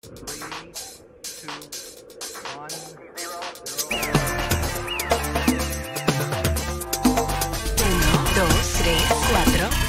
Three, two. Uno, dos, tres, cuatro.